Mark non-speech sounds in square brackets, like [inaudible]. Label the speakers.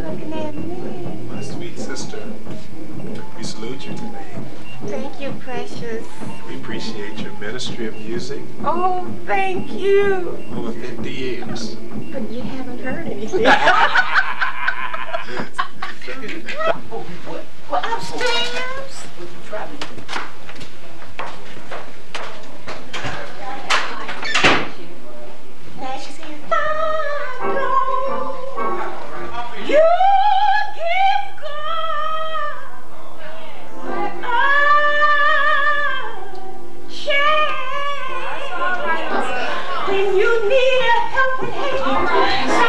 Speaker 1: looking at me.
Speaker 2: My sweet sister, we salute you today.
Speaker 1: Thank you, precious.
Speaker 2: We appreciate your ministry of music
Speaker 1: Oh, thank you.
Speaker 2: over 50 years.
Speaker 1: But you haven't heard anything. [laughs] help with. All right.